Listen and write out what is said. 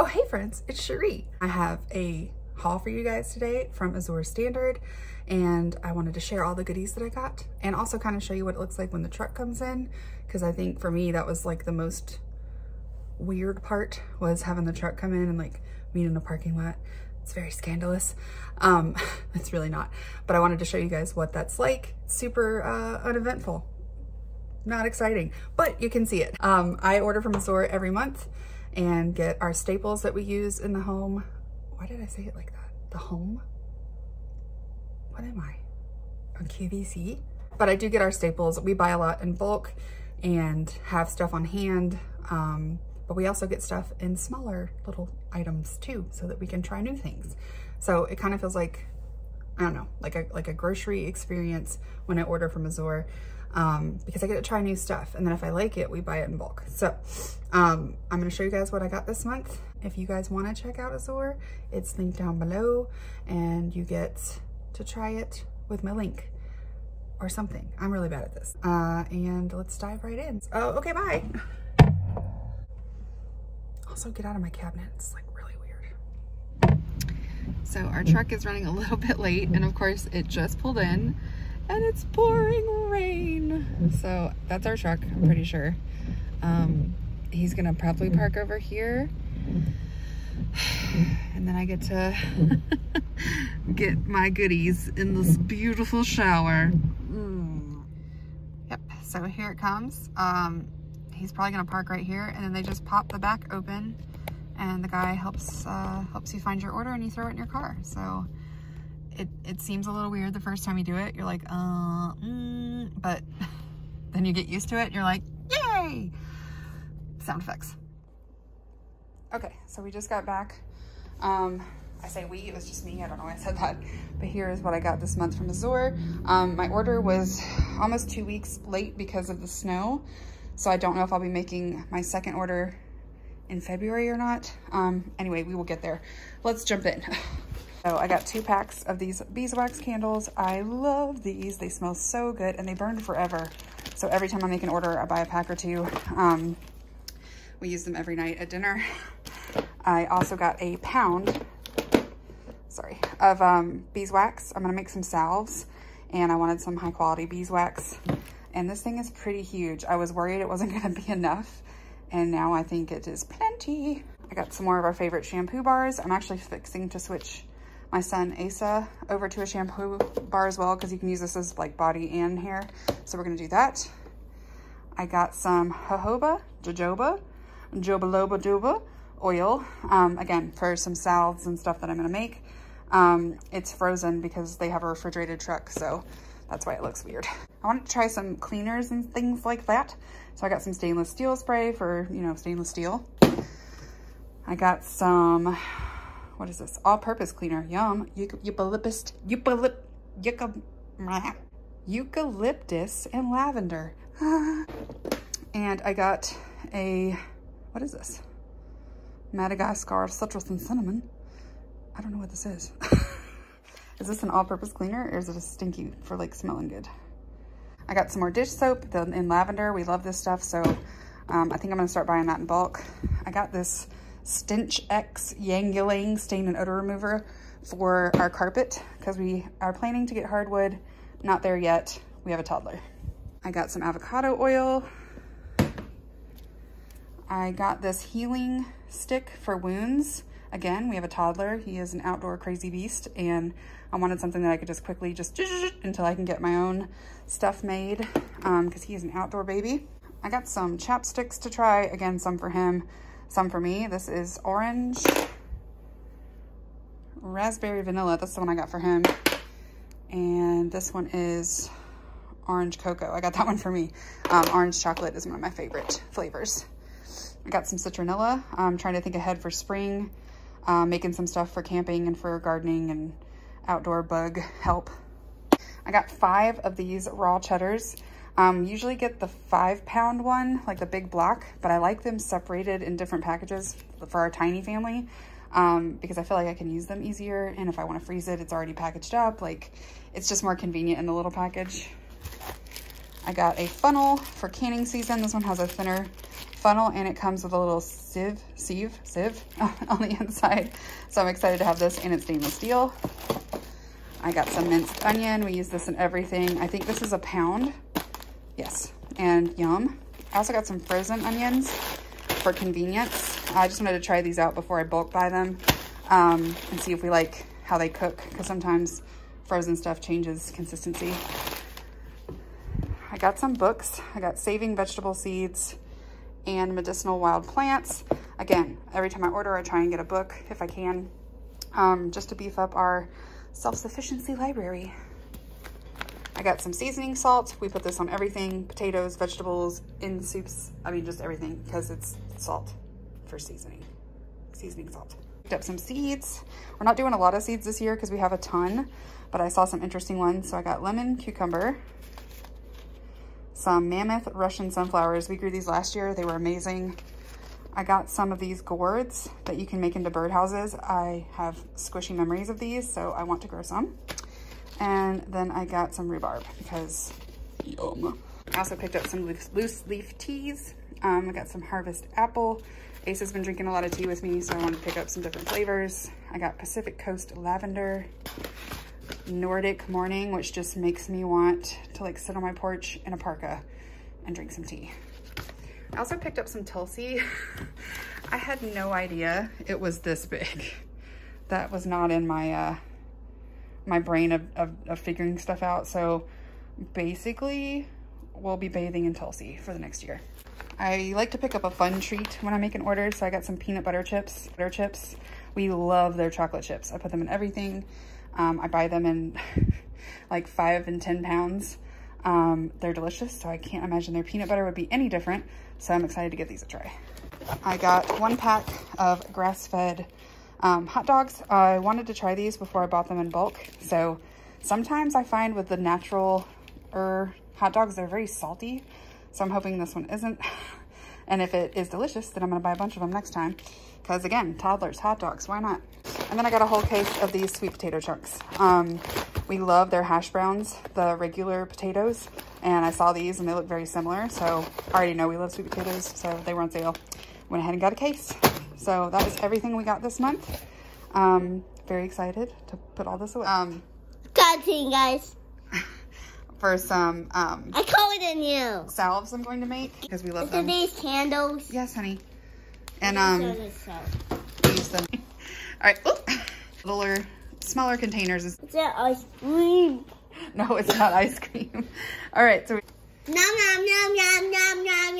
Oh, hey friends, it's Cherie. I have a haul for you guys today from Azure Standard and I wanted to share all the goodies that I got and also kind of show you what it looks like when the truck comes in because I think for me that was like the most weird part was having the truck come in and like meet in a parking lot. It's very scandalous. Um, it's really not, but I wanted to show you guys what that's like. super uh, uneventful, not exciting, but you can see it. Um, I order from Azure every month and get our staples that we use in the home. Why did I say it like that? The home? What am I? On QVC? But I do get our staples. We buy a lot in bulk and have stuff on hand. Um, but we also get stuff in smaller little items too, so that we can try new things. So it kind of feels like, I don't know, like a, like a grocery experience when I order from Azure um, because I get to try new stuff. And then if I like it, we buy it in bulk. So um, I'm gonna show you guys what I got this month. If you guys wanna check out Azure, it's linked down below and you get to try it with my link or something. I'm really bad at this. Uh, and let's dive right in. Oh, okay, bye. Also get out of my cabinet. It's like really weird. So our truck is running a little bit late and of course it just pulled in and it's pouring rain. So that's our truck, I'm pretty sure. Um, he's gonna probably park over here. And then I get to get my goodies in this beautiful shower. Mm. Yep, so here it comes. Um, he's probably gonna park right here and then they just pop the back open and the guy helps uh, helps you find your order and you throw it in your car. So it, it seems a little weird the first time you do it. You're like, uh, mm, but then you get used to it and you're like, yay! Sound effects. Okay, so we just got back. Um, I say we, it was just me. I don't know why I said that. But here is what I got this month from Azure. Um, my order was almost two weeks late because of the snow. So I don't know if I'll be making my second order in February or not. Um, anyway, we will get there. Let's jump in. So I got two packs of these beeswax candles. I love these. They smell so good and they burn forever. So every time I make an order, I buy a pack or two. Um, we use them every night at dinner. I also got a pound, sorry, of um, beeswax. I'm gonna make some salves and I wanted some high quality beeswax. And this thing is pretty huge. I was worried it wasn't gonna be enough. And now I think it is plenty. I got some more of our favorite shampoo bars. I'm actually fixing to switch my son Asa over to a shampoo bar as well because you can use this as like body and hair. So we're gonna do that. I got some jojoba, jojoba, jobaloba duba oil, um, again, for some salads and stuff that I'm gonna make. Um, it's frozen because they have a refrigerated truck, so that's why it looks weird. I wanted to try some cleaners and things like that. So I got some stainless steel spray for, you know, stainless steel. I got some what is this? All-purpose cleaner. Yum. Eucalyptus, eucalypt, eucalyptus and lavender. and I got a, what is this? Madagascar citrus and cinnamon. I don't know what this is. is this an all-purpose cleaner or is it a stinky for like smelling good? I got some more dish soap in lavender. We love this stuff. So um, I think I'm gonna start buying that in bulk. I got this Stench X Yang Stain and Odor Remover for our carpet because we are planning to get hardwood. Not there yet. We have a toddler. I got some avocado oil. I got this healing stick for wounds. Again, we have a toddler. He is an outdoor crazy beast and I wanted something that I could just quickly just until I can get my own stuff made because um, he is an outdoor baby. I got some chapsticks to try. Again, some for him some for me. This is orange, raspberry vanilla. That's the one I got for him. And this one is orange cocoa. I got that one for me. Um, orange chocolate is one of my favorite flavors. I got some citronella. I'm trying to think ahead for spring, uh, making some stuff for camping and for gardening and outdoor bug help. I got five of these raw cheddars. Um, usually get the five pound one, like the big block, but I like them separated in different packages for our tiny family um, because I feel like I can use them easier. And if I want to freeze it, it's already packaged up. Like it's just more convenient in the little package. I got a funnel for canning season. This one has a thinner funnel and it comes with a little sieve, sieve, sieve on the inside. So I'm excited to have this and it's stainless steel. I got some minced onion. We use this in everything. I think this is a pound. Yes, and yum. I also got some frozen onions for convenience. I just wanted to try these out before I bulk buy them um, and see if we like how they cook because sometimes frozen stuff changes consistency. I got some books. I got Saving Vegetable Seeds and Medicinal Wild Plants. Again, every time I order, I try and get a book if I can, um, just to beef up our self-sufficiency library. I got some seasoning salt. We put this on everything, potatoes, vegetables, in soups. I mean, just everything because it's salt for seasoning, seasoning salt. Picked up some seeds. We're not doing a lot of seeds this year because we have a ton, but I saw some interesting ones. So I got lemon cucumber, some mammoth Russian sunflowers. We grew these last year. They were amazing. I got some of these gourds that you can make into birdhouses. I have squishy memories of these, so I want to grow some. And then I got some rhubarb because yum. I also picked up some loose, leaf teas. Um, I got some harvest apple. Ace has been drinking a lot of tea with me, so I wanted to pick up some different flavors. I got Pacific Coast lavender, Nordic morning, which just makes me want to like sit on my porch in a parka and drink some tea. I also picked up some Tulsi. I had no idea it was this big. That was not in my uh, my brain of, of, of figuring stuff out. So basically, we'll be bathing in Tulsi for the next year. I like to pick up a fun treat when I make an order. So I got some peanut butter chips, butter chips. We love their chocolate chips. I put them in everything. Um, I buy them in like five and 10 pounds. Um, they're delicious, so I can't imagine their peanut butter would be any different. So I'm excited to give these a try. I got one pack of grass-fed um, hot dogs. I wanted to try these before I bought them in bulk. So sometimes I find with the natural er, hot dogs, they're very salty. So I'm hoping this one isn't. And if it is delicious, then I'm gonna buy a bunch of them next time. Because again, toddlers, hot dogs, why not? And then I got a whole case of these sweet potato chunks. Um, we love their hash browns, the regular potatoes. And I saw these and they look very similar. So I already know we love sweet potatoes. So they were on sale. Went ahead and got a case. So that was everything we got this month. Um, very excited to put all this away. Um, Cutting, guys. for some um, I call it in you. salves I'm going to make because we love Look them. these candles. Yes, honey. And um, Show use them. All right, oop. littler, smaller containers. It's an ice cream. No, it's not ice cream. All right, so Nom nom nom nom nom